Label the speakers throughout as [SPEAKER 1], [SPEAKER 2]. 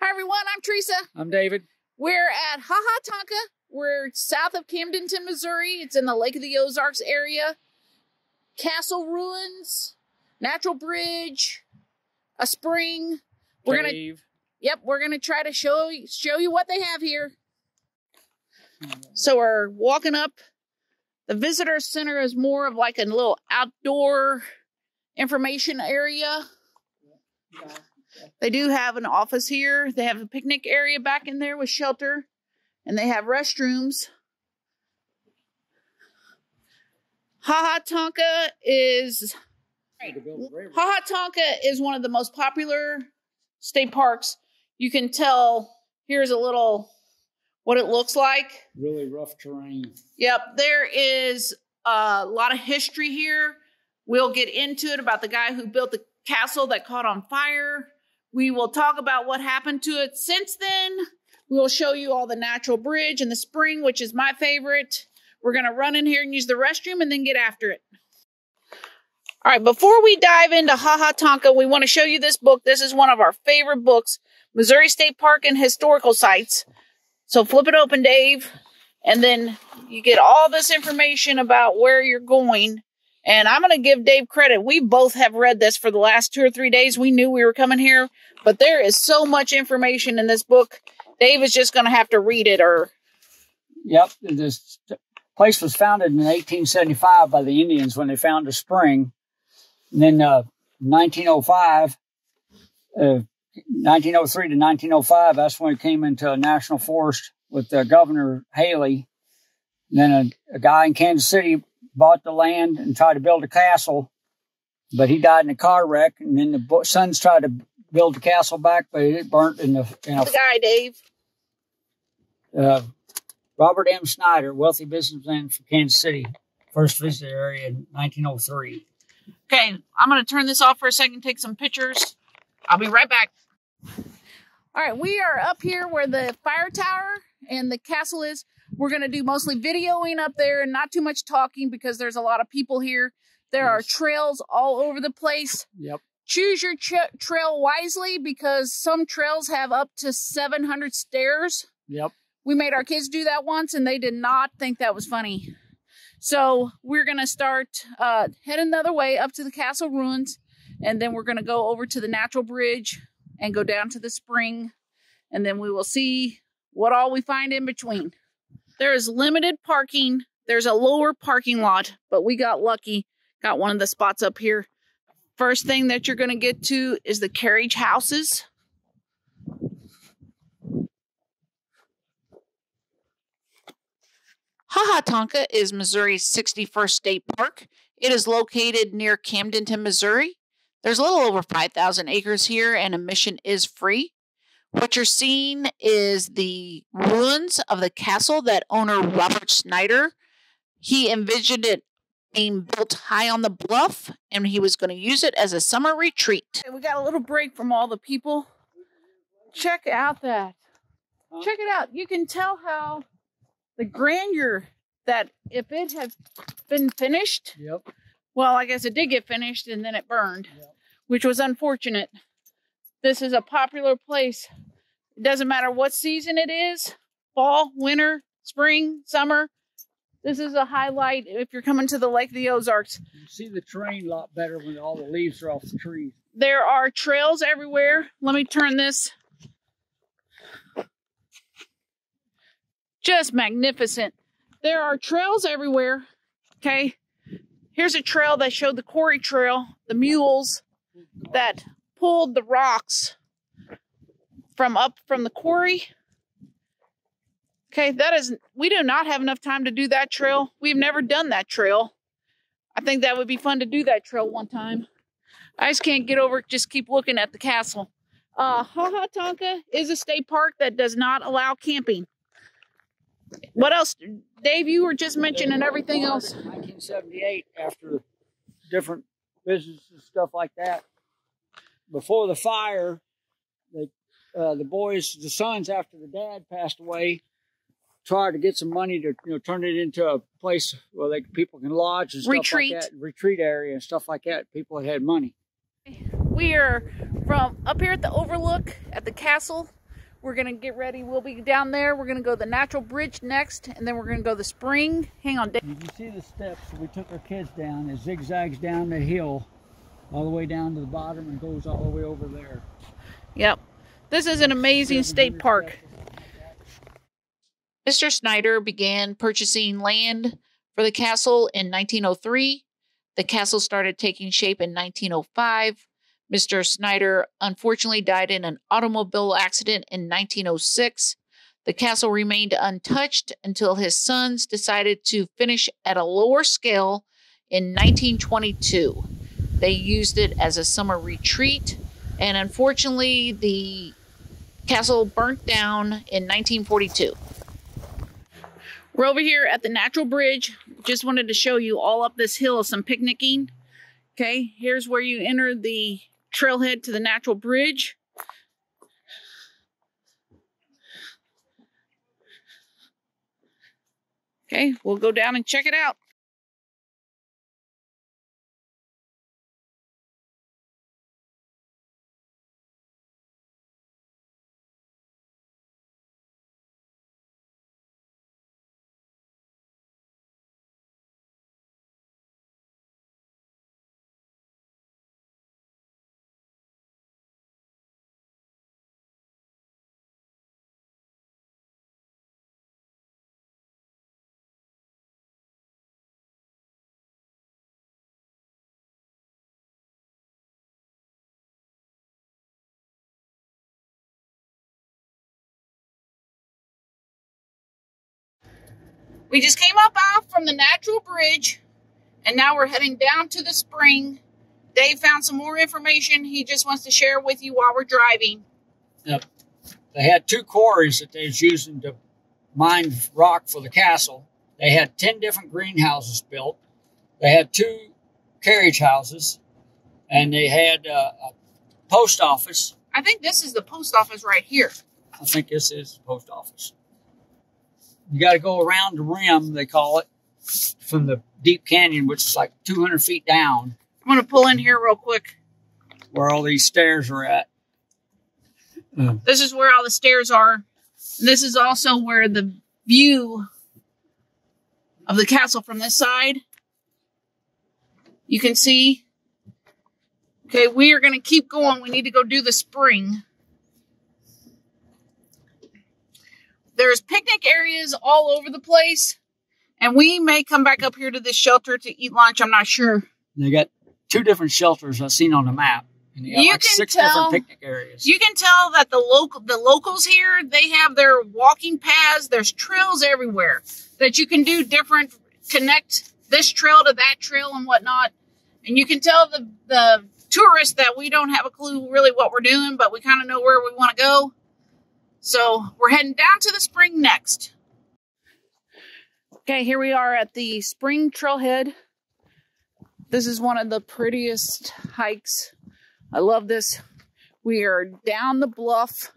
[SPEAKER 1] Hi everyone, I'm Teresa.
[SPEAKER 2] I'm David.
[SPEAKER 1] We're at Ha Ha Tonka. We're south of Camdenton, Missouri. It's in the Lake of the Ozarks area. Castle ruins, natural bridge, a spring. We're gonna Yep, we're gonna try to show show you what they have here. So we're walking up. The visitor center is more of like a little outdoor information area. They do have an office here. They have a picnic area back in there with shelter, and they have restrooms. Haha Ha Tonka is Haha Ha Tonka is one of the most popular state parks. You can tell here's a little what it looks like.
[SPEAKER 2] Really rough terrain.
[SPEAKER 1] Yep, there is a lot of history here. We'll get into it about the guy who built the castle that caught on fire. We will talk about what happened to it since then. We will show you all the natural bridge and the spring, which is my favorite. We're going to run in here and use the restroom and then get after it. All right, before we dive into Haha Ha Tonka, we want to show you this book. This is one of our favorite books, Missouri State Park and Historical Sites. So flip it open, Dave, and then you get all this information about where you're going. And I'm going to give Dave credit. We both have read this for the last two or three days. We knew we were coming here, but there is so much information in this book. Dave is just going to have to read it or
[SPEAKER 2] Yep. This place was founded in 1875 by the Indians when they found a spring. And then uh, 1905, uh, 1903 to 1905, that's when it came into a national forest with uh, Governor Haley. And then a, a guy in Kansas City bought the land and tried to build a castle, but he died in a car wreck. And then the sons tried to build the castle back, but it burnt in the in a
[SPEAKER 1] the guy, Dave.
[SPEAKER 2] uh, Robert M. Snyder, wealthy businessman from Kansas City, first visited the area in 1903.
[SPEAKER 1] Okay, I'm going to turn this off for a second, take some pictures. I'll be right back. All right, we are up here where the fire tower and the castle is. We're going to do mostly videoing up there and not too much talking because there's a lot of people here. There are trails all over the place.
[SPEAKER 2] Yep.
[SPEAKER 1] Choose your tra- trail wisely because some trails have up to 700 stairs.
[SPEAKER 2] Yep.
[SPEAKER 1] We made our kids do that once and they did not think that was funny. So we're going to start uh, heading the other way up to the castle ruins and then we're going to go over to the natural bridge and go down to the spring and then we will see what all we find in between. There is limited parking. There's a lower parking lot, but we got lucky. Got one of the spots up here. First thing that you're going to get to is the carriage houses. Ha Ha Tonka is Missouri's 61st state park. It is located near Camdenton, Missouri. There's a little over 5,000 acres here, and admission is free. What you're seeing is the ruins of the castle that owner Robert Snyder he envisioned it being built high on the bluff, and he was going to use it as a summer retreat. We got a little break from all the people. Check out that. Check it out. You can tell how the grandeur that if it had been finished,
[SPEAKER 2] Yep.
[SPEAKER 1] well, I guess it did get finished and then it burned,
[SPEAKER 2] Yep.
[SPEAKER 1] which was unfortunate. This is a popular place. It doesn't matter what season it is fall, winter, spring, summer. This is a highlight if you're coming to the Lake of the Ozarks.
[SPEAKER 2] You see the terrain a lot better when all the leaves are off the trees.
[SPEAKER 1] There are trails everywhere. Let me turn this. Just magnificent. There are trails everywhere. Okay. Here's a trail that showed the quarry trail, the mules that pulled the rocks from up from the quarry. Okay, that is, we do not have enough time to do that trail. We've never done that trail. I think that would be fun to do that trail one time. I just can't get over just keep looking at the castle. Uh, Ha Ha Tonka is a state park that does not allow camping. What else? Dave, you were just mentioning everything else.
[SPEAKER 2] 1978, after different businesses stuff like that, before the fire, they, uh, the boys, the sons, after the dad passed away, tried to get some money to you know turn it into a place where they people can lodge and stuff
[SPEAKER 1] Retreat.
[SPEAKER 2] like that, retreat area and stuff like that. People had money.
[SPEAKER 1] We are from up here at the overlook at the castle. We're going to get ready. We'll be down there. We're going to go the natural bridge next, and then we're going to go the spring. Hang on.
[SPEAKER 2] You can see the steps we took our kids down. It zigzags down the hill all the way down to the bottom and goes all the way over there.
[SPEAKER 1] This is an amazing state park. Mr. Snyder began purchasing land for the castle in 1903. The castle started taking shape in 1905. Mr. Snyder unfortunately died in an automobile accident in 1906. The castle remained untouched until his sons decided to finish at a lower scale in 1922. They used it as a summer retreat, and unfortunately, the castle burnt down in 1942. We're over here at the Natural Bridge. Just wanted to show you all up this hill some picnicking. Okay, here's where you enter the trailhead to the Natural Bridge. Okay, we'll go down and check it out. We just came up off from the natural bridge and now we're heading down to the spring. Dave found some more information he just wants to share with you while we're driving.
[SPEAKER 2] Yep. They had two quarries that they was using to mine rock for the castle. They had 10 different greenhouses built. They had two carriage houses and they had uh, a post office.
[SPEAKER 1] I think this is the post office right here.
[SPEAKER 2] I think this is the post office. You got to go around the rim, they call it, from the deep canyon, which is like 200 feet down.
[SPEAKER 1] I'm going to pull in here real quick.
[SPEAKER 2] Where all these stairs are at.
[SPEAKER 1] Mm. This is where all the stairs are. This is also where the view of the castle from this side. You can see. Okay, we are going to keep going. We need to go do the spring. There's picnic areas all over the place. And we may come back up here to this shelter to eat lunch. I'm not sure.
[SPEAKER 2] They got two different shelters I've seen on the map. And you like
[SPEAKER 1] can
[SPEAKER 2] six
[SPEAKER 1] tell,
[SPEAKER 2] different picnic areas.
[SPEAKER 1] You can tell that the local the locals here, they have their walking paths. There's trails everywhere that you can do different connect this trail to that trail and whatnot. And you can tell the the tourists that we don't have a clue really what we're doing, but we kind of know where we want to go. So we're heading down to the spring next. Okay, here we are at the spring trailhead. This is one of the prettiest hikes. I love this. We are down the bluff.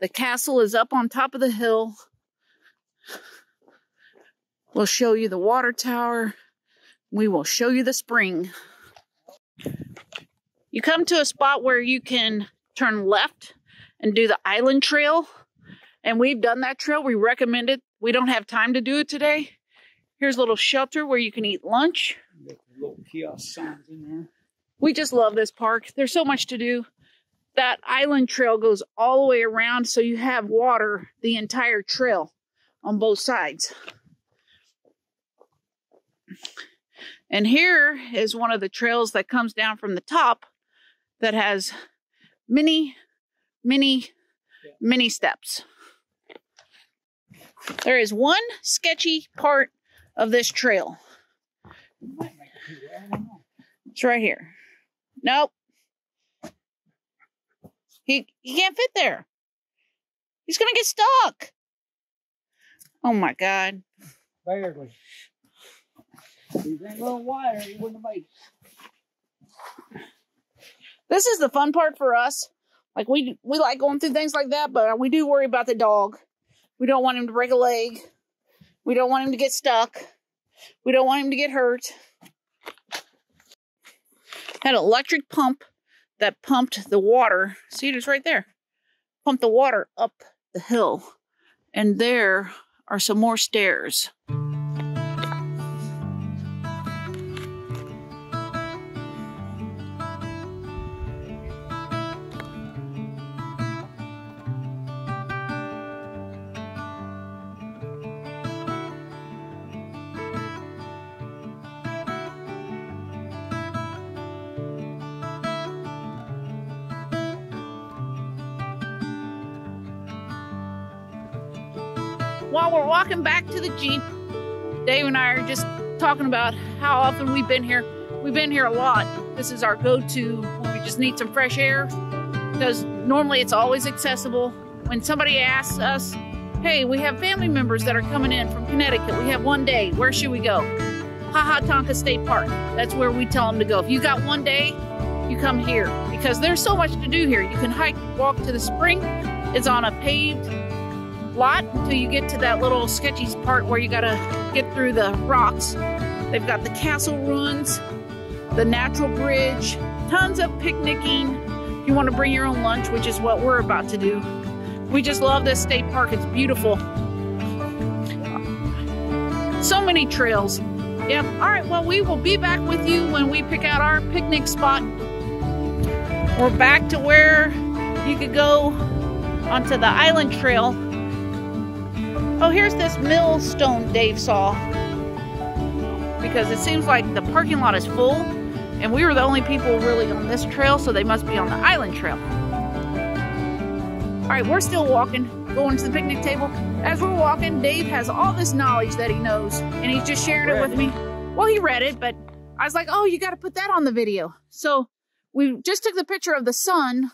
[SPEAKER 1] The castle is up on top of the hill. We'll show you the water tower. We will show you the spring. You come to a spot where you can turn left and do the island trail. And we've done that trail. We recommend it. We don't have time to do it today. Here's a little shelter where you can eat lunch.
[SPEAKER 2] Little kiosk signs in there.
[SPEAKER 1] We just love this park. There's so much to do. That island trail goes all the way around, so you have water the entire trail on both sides. And here is one of the trails that comes down from the top that has many, many, many steps. There is one sketchy part of this trail. It's right here. Nope. He he can't fit there. He's gonna get stuck. Oh my god.
[SPEAKER 2] Barely. He's a little wider, he wouldn't have made.
[SPEAKER 1] This is the fun part for us. Like we we like going through things like that, but we do worry about the dog. We don't want him to break a leg. We don't want him to get stuck. We don't want him to get hurt. Had an electric pump that pumped the water. See, it's right there. Pumped the water up the hill. And there are some more stairs. While we're walking back to the Jeep, Dave and I are just talking about how often we've been here. We've been here a lot. This is our go to when we just need some fresh air because normally it's always accessible. When somebody asks us, hey, we have family members that are coming in from Connecticut, we have one day, where should we go? Ha Ha Tonka State Park. That's where we tell them to go. If you got one day, you come here because there's so much to do here. You can hike, walk to the spring. It's on a paved lot until you get to that little sketchy part where you gotta get through the rocks. They've got the castle ruins, the natural bridge, tons of picnicking. You want to bring your own lunch, which is what we're about to do. We just love this state park. It's beautiful. So many trails. Yep. All right. Well, we will be back with you when we pick out our picnic spot. We're back to where you could go onto the island trail Oh, here's this millstone Dave saw. Because it seems like the parking lot is full, and we were the only people really on this trail, so they must be on the island trail. All right, we're still walking, going to the picnic table. As we're walking, Dave has all this knowledge that he knows, and he's just sharing it with me. Well, he read it, but I was like, oh, you got to put that on the video. So we just took the picture of the son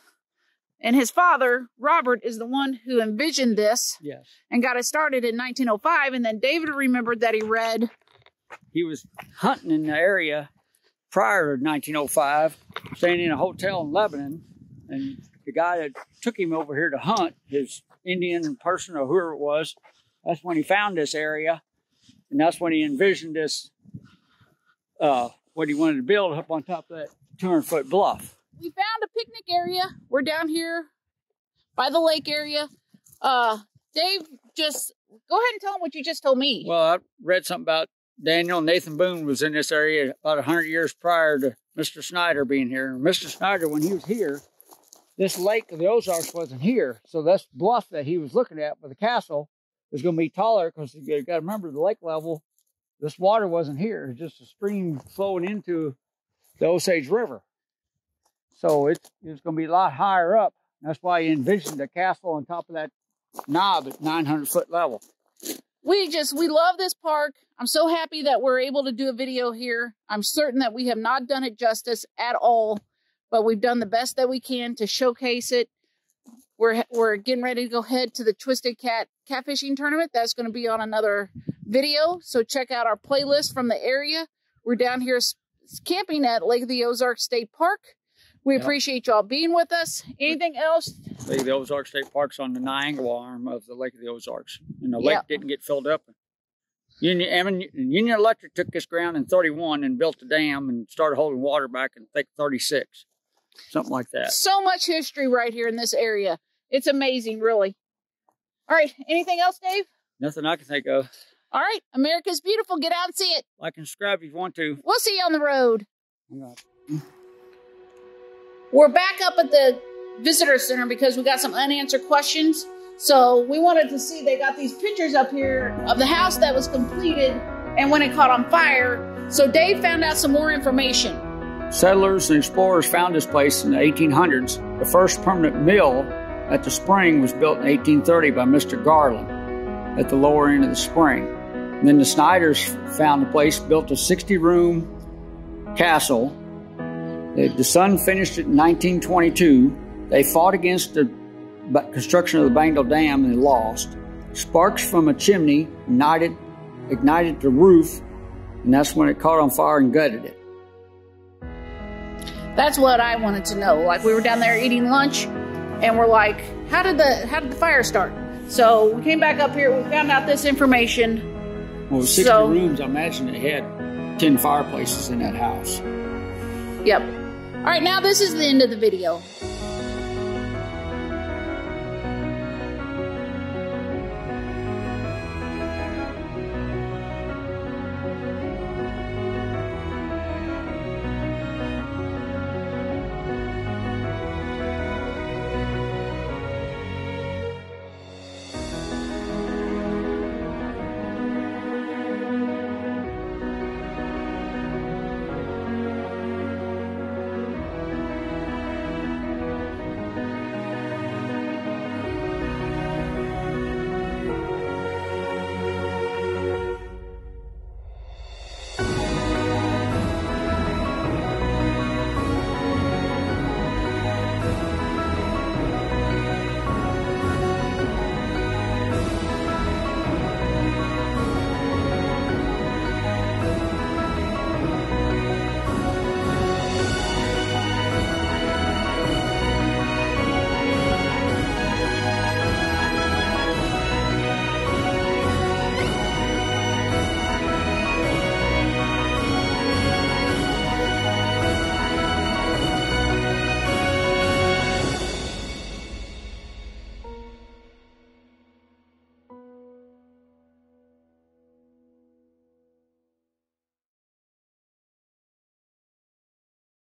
[SPEAKER 1] and his father, Robert, is the one who envisioned this
[SPEAKER 2] Yes.
[SPEAKER 1] and got it started in 1905. And then David remembered that he read.
[SPEAKER 2] He was hunting in the area prior to 1905, staying in a hotel in Lebanon. And the guy that took him over here to hunt, his Indian person or whoever it was, that's when he found this area. And that's when he envisioned this, uh, what he wanted to build up on top of that 200 foot bluff
[SPEAKER 1] we found a picnic area. We're down here by the lake area. Uh, Dave, just go ahead and tell them what you just told me.
[SPEAKER 2] Well, I read something about Daniel Nathan Boone was in this area about 100 years prior to Mr. Snyder being here. Mr. Snyder, when he was here, this lake of the Ozarks wasn't here. So this bluff that he was looking at with the castle is going to be taller because you got to remember the lake level. This water wasn't here. It's just a stream flowing into the Osage River. So it's, it's going to be a lot higher up. That's why you envisioned a castle on top of that knob at 900 foot level.
[SPEAKER 1] We just, we love this park. I'm so happy that we're able to do a video here. I'm certain that we have not done it justice at all, but we've done the best that we can to showcase it. We're, we're getting ready to go head to the Twisted Cat catfishing tournament. That's going to be on another video. So check out our playlist from the area. We're down here camping at Lake of the Ozarks State Park. We yep. appreciate y'all being with us. Anything else?
[SPEAKER 2] Lake of the Ozarks State Park's on the Niangua arm of the Lake of the Ozarks. And the lake didn't get filled up. Union, Union Electric took this ground in 31 and built a dam and started holding water back in, I think, 36. Something like that.
[SPEAKER 1] So much history right here in this area. It's amazing, really. All right. Anything else, Dave?
[SPEAKER 2] Nothing I can think of.
[SPEAKER 1] All right. America's beautiful. Get out and see it.
[SPEAKER 2] Like and subscribe if you want to.
[SPEAKER 1] We'll see you on the road. We're back up at the visitor center because we got some unanswered questions. So we wanted to see, they got these pictures up here of the house that was completed and when it caught on fire. So Dave found out some more information.
[SPEAKER 2] Settlers and explorers found this place in the 1800s. The first permanent mill at the spring was built in 1830 by Mr. Garland at the lower end of the spring. And then the Snyders found the place, built a 60 room castle the son finished it in 1922. They fought against the construction of the Bagnell Dam and they lost. Sparks from a chimney ignited, ignited the roof, and that's when it caught on fire and gutted it.
[SPEAKER 1] That's what I wanted to know. Like we were down there eating lunch, and we're like, "How did the how did the fire start?" So we came back up here. We found out this information.
[SPEAKER 2] Well, 60 so, rooms. I imagine they had 10 fireplaces in that house.
[SPEAKER 1] Yep. All right, now this is the end of the video.